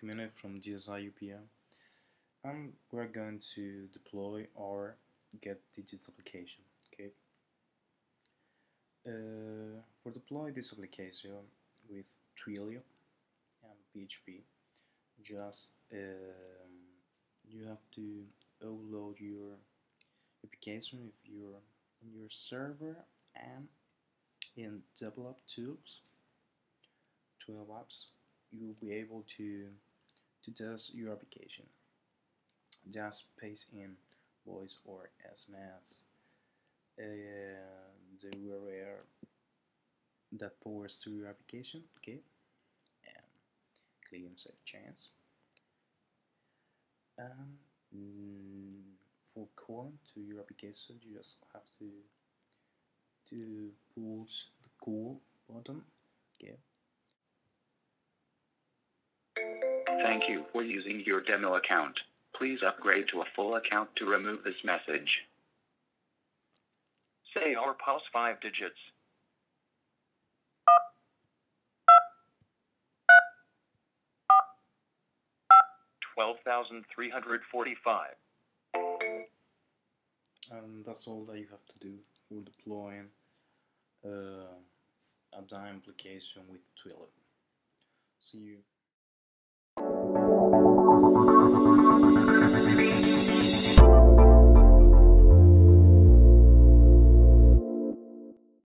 from GSI UPM and we're going to deploy our get digits application okay? Uh, for deploy this application with Twilio and PHP just um, you have to upload your application if you're on your server and in develop tools TwiML apps you will be able to to test your application. Just paste in voice or SMS uh, the URL that powers to your application okay? And click on save change and for calling to your application you just have to to push the call button okay Thank you for using your demo account. Please upgrade to a full account to remove this message. Say or pause five digits. Twelve thousand three hundred forty-five. and that's all that you have to do for deploying uh, a DIME application with Twilio. See you. Thank you.